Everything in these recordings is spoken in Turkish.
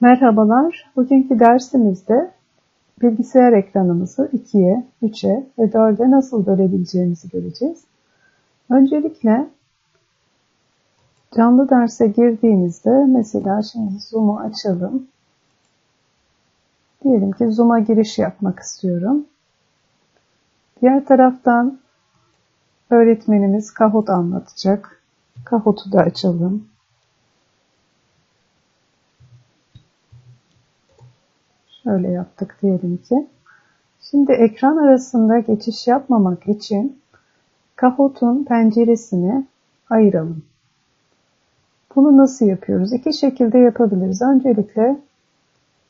Merhabalar, bugünkü dersimizde bilgisayar ekranımızı 2'ye, 3'e ve 4'e nasıl bölebileceğimizi göreceğiz. Öncelikle canlı derse girdiğimizde mesela şimdi Zoom'u açalım. Diyelim ki Zoom'a giriş yapmak istiyorum. Diğer taraftan öğretmenimiz Kahoot anlatacak. Kahoot'u da açalım. Şöyle yaptık diyelim ki. Şimdi ekran arasında geçiş yapmamak için Kahoot'un penceresini ayıralım. Bunu nasıl yapıyoruz? İki şekilde yapabiliriz. Öncelikle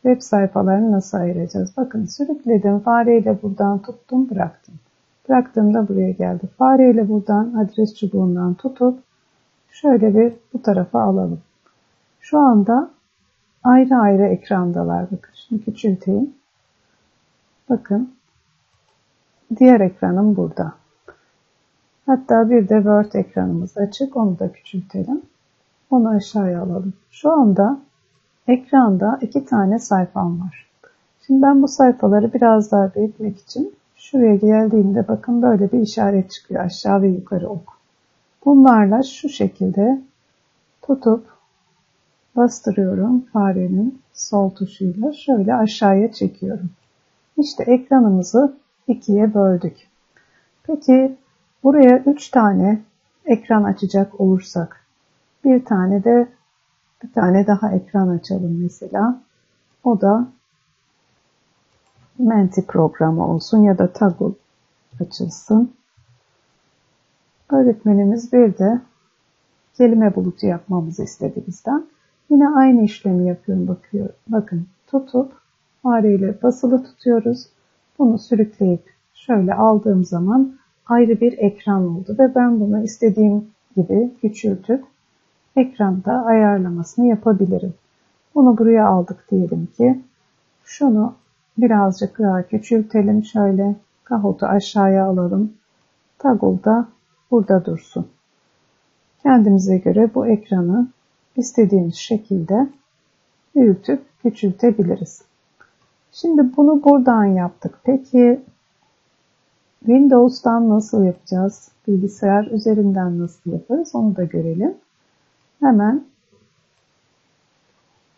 web sayfalarını nasıl ayıracağız? Bakın sürükledim. Fareyle buradan tuttum, bıraktım. Bıraktığımda buraya geldi. Fareyle buradan adres çubuğundan tutup şöyle bir bu tarafa alalım. Şu anda ayrı ayrı ekrandalar. Bakın şimdi küçülteyim. Bakın diğer ekranım burada. Hatta bir de Word ekranımız açık. Onu da küçültelim. Onu aşağıya alalım. Şu anda ekranda iki tane sayfam var. Şimdi ben bu sayfaları biraz daha büyütmek için şuraya geldiğimde bakın böyle bir işaret çıkıyor. Aşağı ve yukarı ok. Bunlarla şu şekilde tutup bastırıyorum farenin sol tuşuyla şöyle aşağıya çekiyorum. İşte ekranımızı ikiye böldük. Peki buraya üç tane ekran açacak olursak bir tane de bir tane daha ekran açalım mesela. O da Menti programı olsun ya da Taggle açılsın. Öğretmenimiz bir de kelime bulutu yapmamızı istedi bizden. Yine aynı işlemi yapıyorum bakıyor. Bakın tutup fareyle basılı tutuyoruz. Bunu sürükleyip şöyle aldığım zaman ayrı bir ekran oldu ve ben bunu istediğim gibi küçültüp ekranda ayarlamasını yapabilirim. Bunu buraya aldık diyelim ki. Şunu birazcık daha küçültelim. Şöyle kahotu aşağıya alalım. Toggle da burada dursun. Kendimize göre bu ekranı istediğimiz şekilde büyütüp küçültebiliriz. Şimdi bunu buradan yaptık. Peki Windows'tan nasıl yapacağız? Bilgisayar üzerinden nasıl yaparız? Onu da görelim. Hemen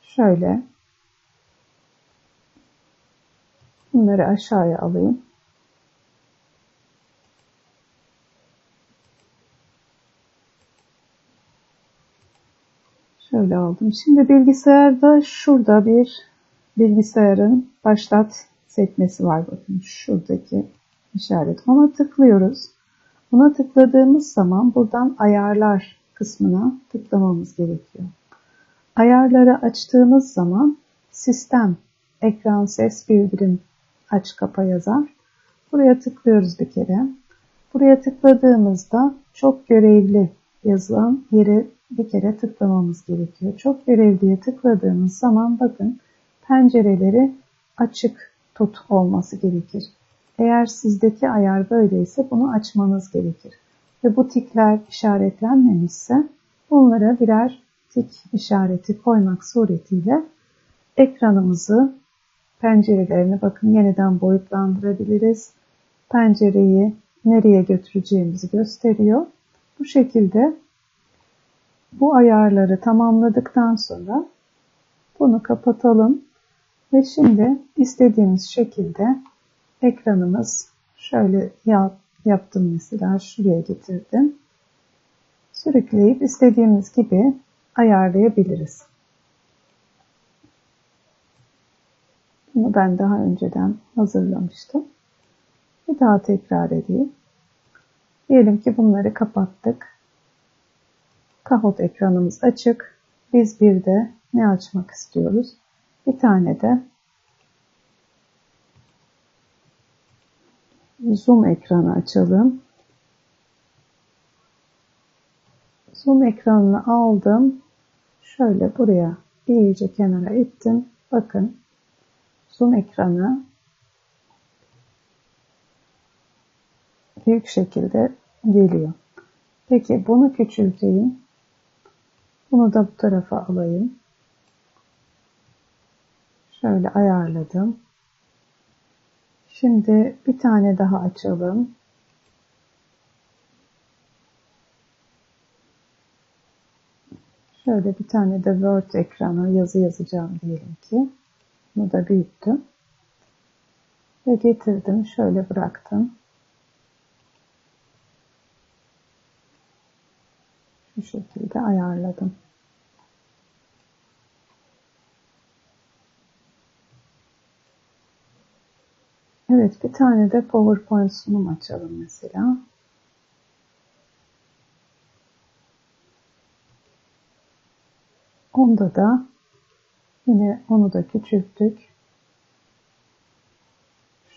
şöyle bunları aşağıya alayım. Şöyle aldım. Şimdi bilgisayarda şurada bir bilgisayarın başlat sekmesi var. Bakın şuradaki işaret. Ona tıklıyoruz. Ona tıkladığımız zaman buradan ayarlar kısmına tıklamamız gerekiyor. Ayarları açtığımız zaman sistem, ekran, ses, bildirim aç kapa yazar. Buraya tıklıyoruz bir kere. Buraya tıkladığımızda çok görevli yazılan yere bir kere tıklamamız gerekiyor. Çok görevliye tıkladığımız zaman bakın pencereleri açık tut olması gerekir. Eğer sizdeki ayar böyleyse bunu açmanız gerekir. Ve bu tikler işaretlenmemişse bunlara birer tik işareti koymak suretiyle ekranımızı pencerelerini bakın yeniden boyutlandırabiliriz. Pencereyi nereye götüreceğimizi gösteriyor. Bu şekilde bu ayarları tamamladıktan sonra bunu kapatalım ve şimdi istediğimiz şekilde ekranımız şöyle yaptım mesela şuraya getirdim. Sürükleyip istediğimiz gibi ayarlayabiliriz. Bunu ben daha önceden hazırlamıştım. Bir daha tekrar edeyim. Diyelim ki bunları kapattık. Kahoot ekranımız açık. Biz bir de ne açmak istiyoruz? Bir tane de Zoom ekranı açalım. Zoom ekranını aldım. Şöyle buraya iyice kenara ittim. Bakın Zoom ekranı büyük şekilde geliyor. Peki bunu küçülteyim. Bunu da bu tarafa alayım. Şöyle ayarladım. Şimdi bir tane daha açalım. Şöyle bir tane de Word ekrana yazı yazacağım diyelim ki. Bunu da büyüttüm. Ve getirdim. Şöyle bıraktım. Şu şekilde ayarladım. Evet bir tane de PowerPoint sunum açalım mesela. Onda da yine onu da küçülttük.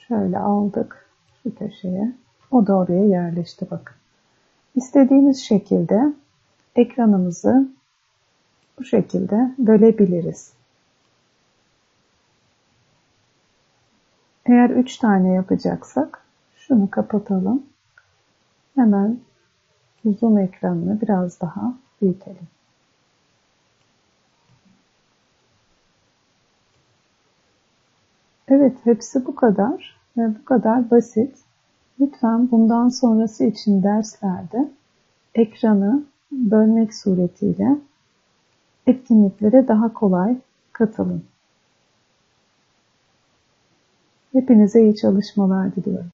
Şöyle aldık şu köşeye. O da oraya yerleşti bakın. İstediğimiz şekilde ekranımızı bu şekilde bölebiliriz. Eğer 3 tane yapacaksak şunu kapatalım. Hemen zoom ekranını biraz daha büyütelim. Evet hepsi bu kadar ve bu kadar basit. Lütfen bundan sonrası için derslerde ekranı bölmek suretiyle etkinliklere daha kolay katılın. Hepinize iyi çalışmalar diliyorum.